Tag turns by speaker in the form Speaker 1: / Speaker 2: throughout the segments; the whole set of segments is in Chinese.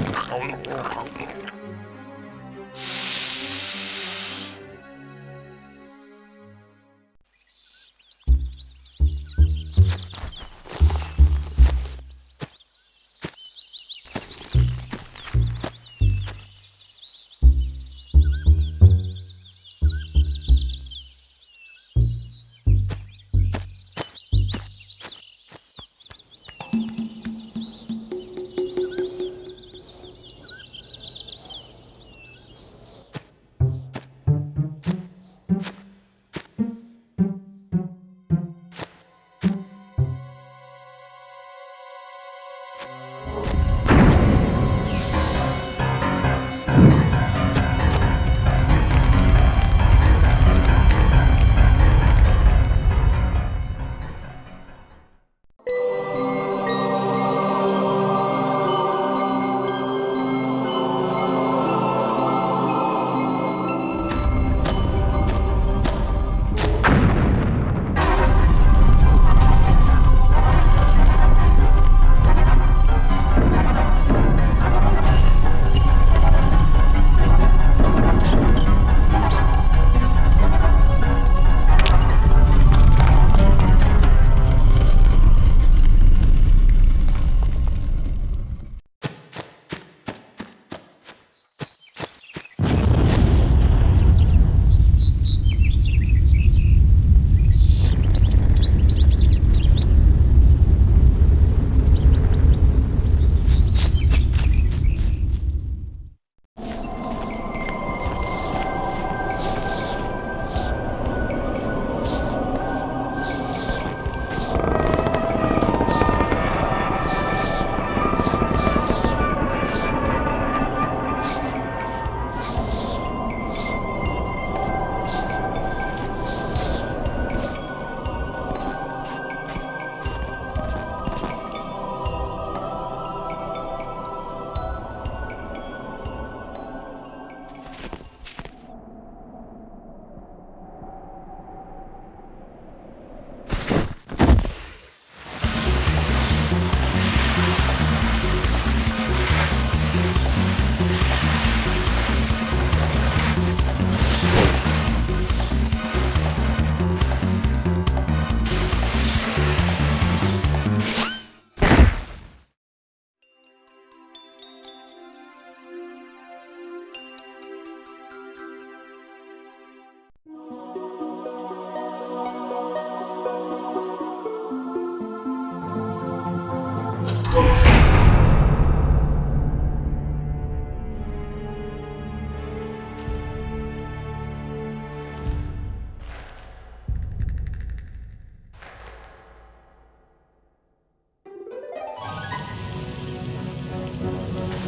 Speaker 1: 好冷啊
Speaker 2: 好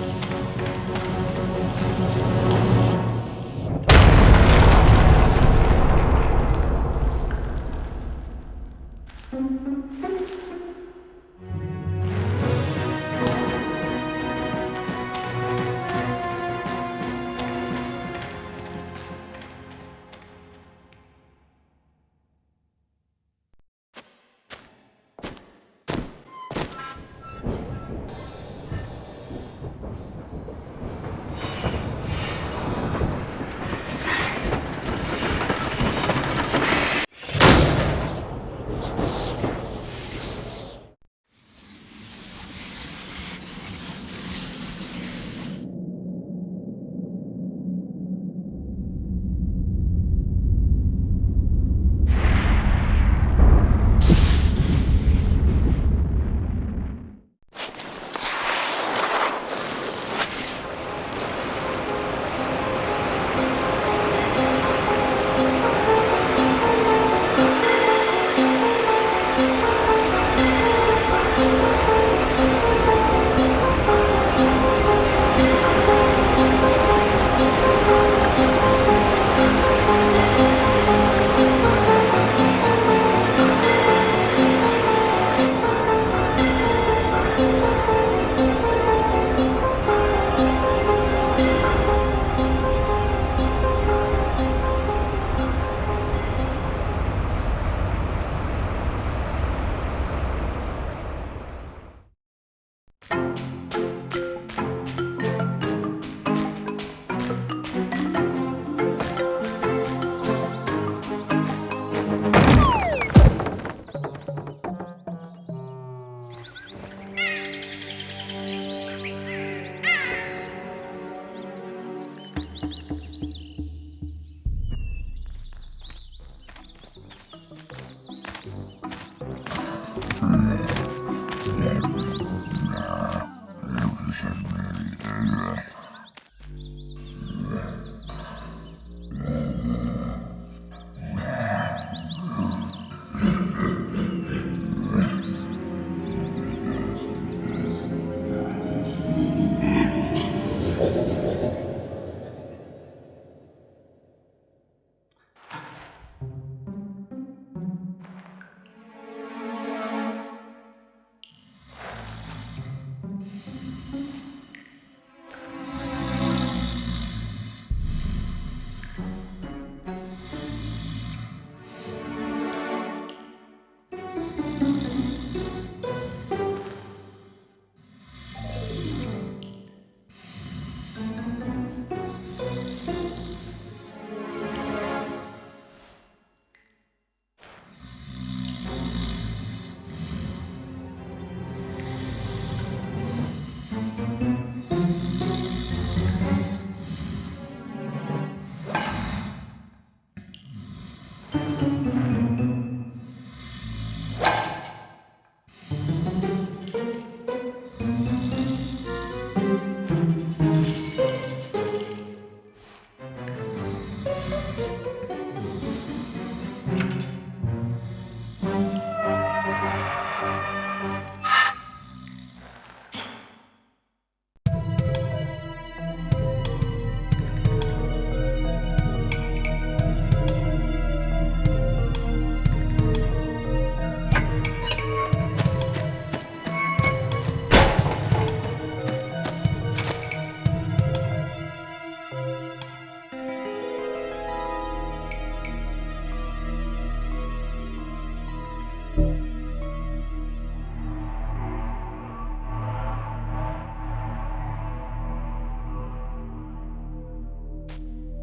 Speaker 2: Thank you.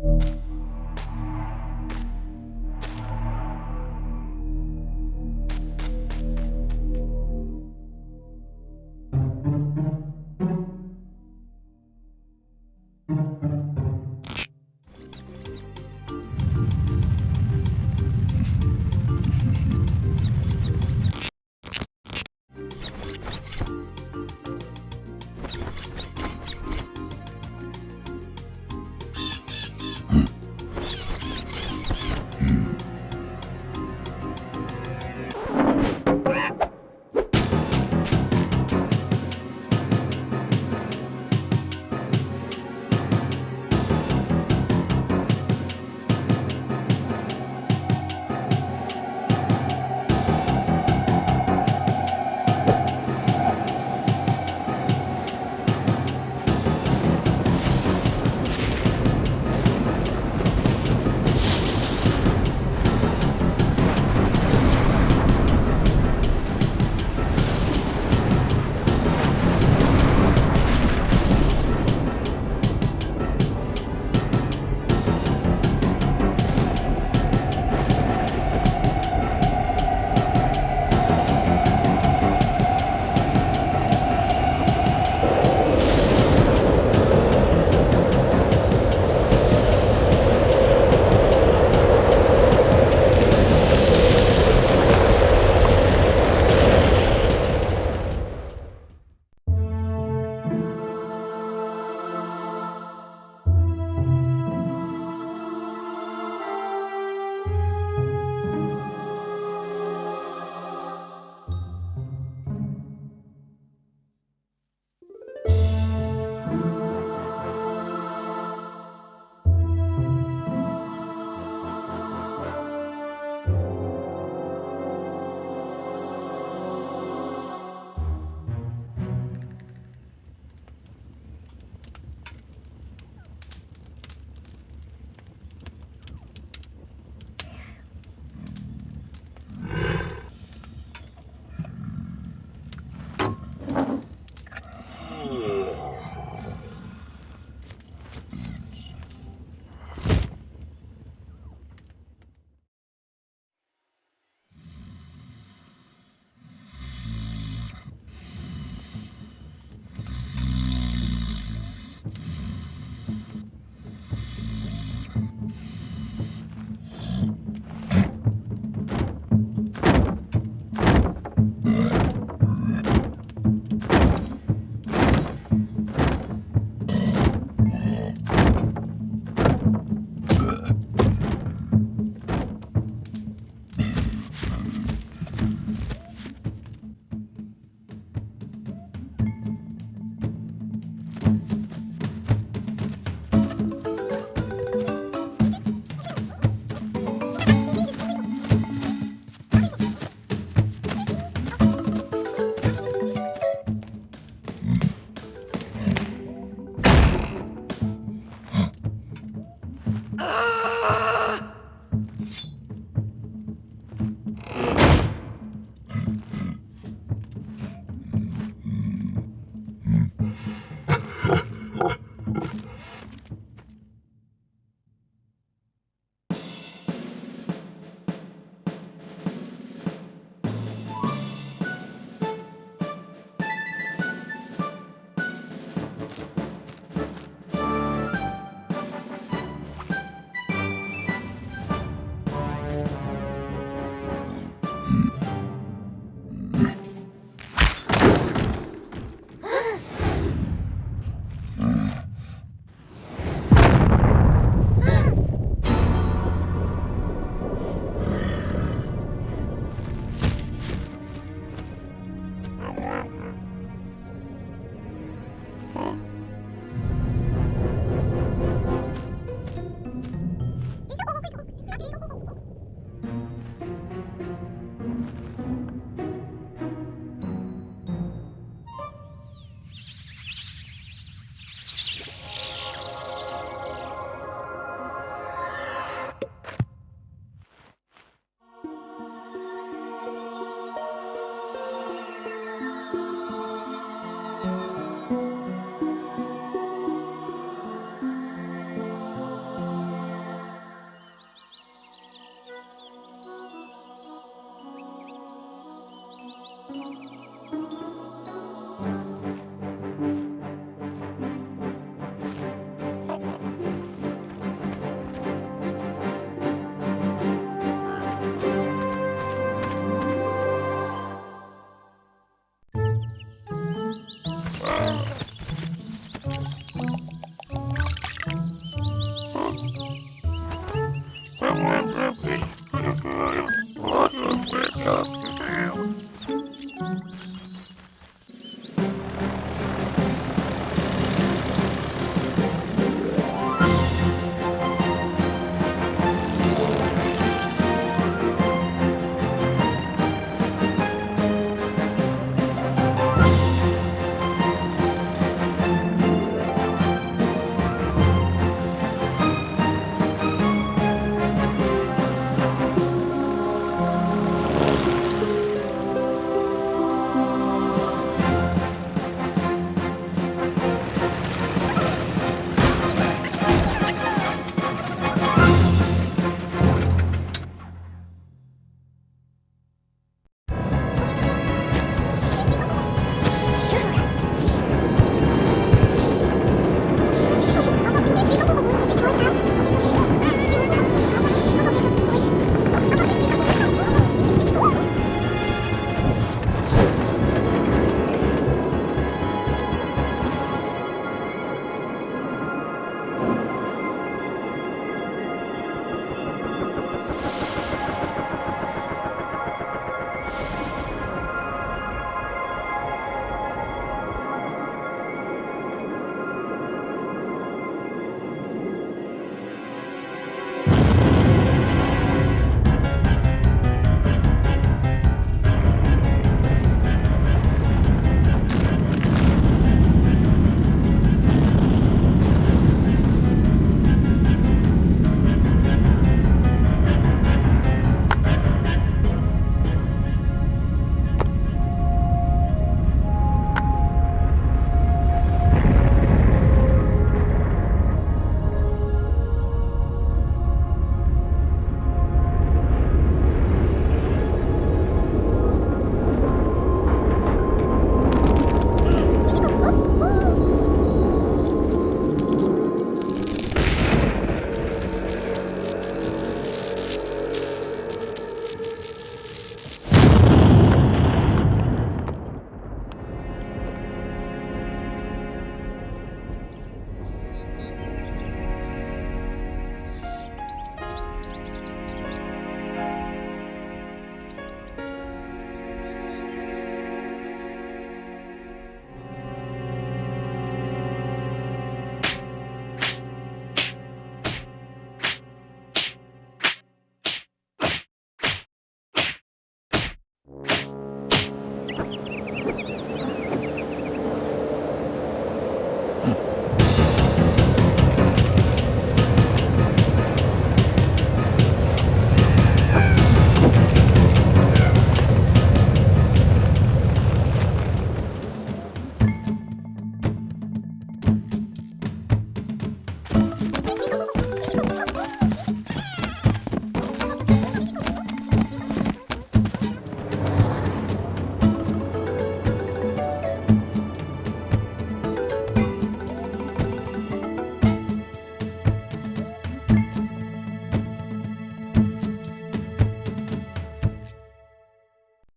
Speaker 2: you